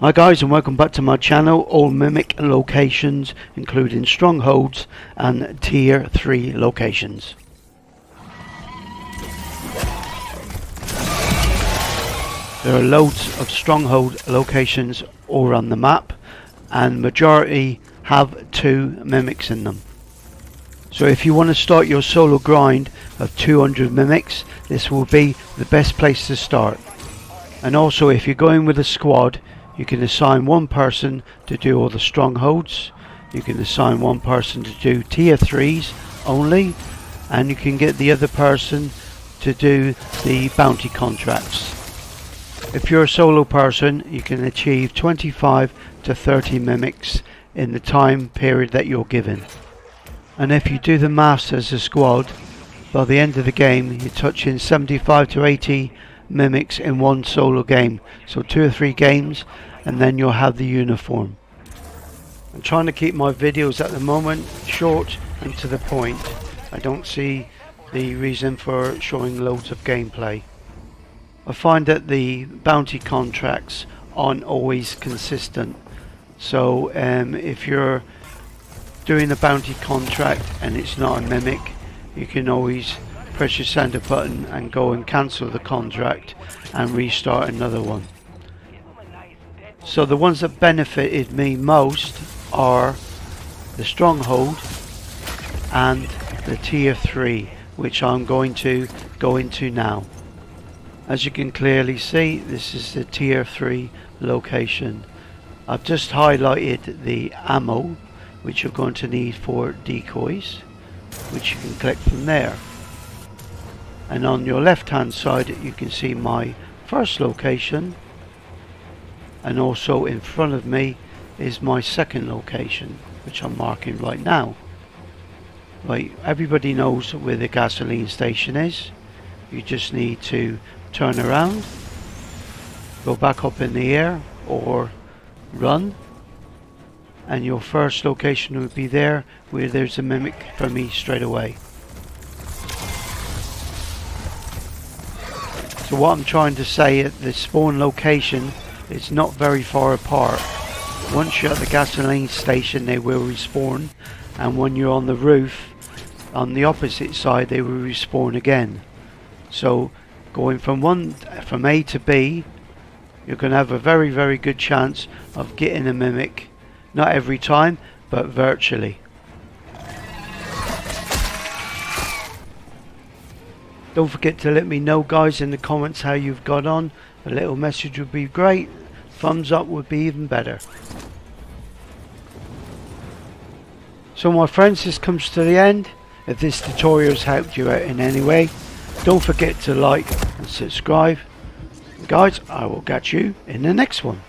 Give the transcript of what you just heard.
Hi guys and welcome back to my channel, all Mimic locations including strongholds and tier 3 locations. There are loads of stronghold locations all around the map and majority have two mimics in them. So if you want to start your solo grind of 200 mimics, this will be the best place to start. And also if you're going with a squad, you can assign one person to do all the strongholds. You can assign one person to do tier 3s only. And you can get the other person to do the bounty contracts. If you're a solo person, you can achieve 25 to 30 mimics in the time period that you're given. And if you do the maths as a squad, by the end of the game, you're touching 75 to 80 mimics in one solo game. So two or three games, and then you'll have the uniform. I'm trying to keep my videos at the moment short and to the point. I don't see the reason for showing loads of gameplay. I find that the bounty contracts aren't always consistent. So um, if you're doing a bounty contract and it's not a mimic, you can always press your sender button and go and cancel the contract and restart another one. So the ones that benefited me most are the Stronghold and the Tier 3 which I'm going to go into now. As you can clearly see, this is the tier 3 location. I've just highlighted the ammo, which you're going to need for decoys, which you can click from there. And on your left hand side, you can see my first location. And also in front of me is my second location, which I'm marking right now. Right, everybody knows where the gasoline station is. You just need to turn around, go back up in the air or run and your first location would be there where there's a mimic for me straight away. So what I'm trying to say at the spawn location is not very far apart. Once you're at the gasoline station they will respawn and when you're on the roof on the opposite side they will respawn again. So going from one from A to B you're going to have a very very good chance of getting a mimic not every time but virtually don't forget to let me know guys in the comments how you've got on a little message would be great thumbs up would be even better so my friends this comes to the end if this tutorial has helped you out in any way don't forget to like and subscribe. Guys, I will catch you in the next one.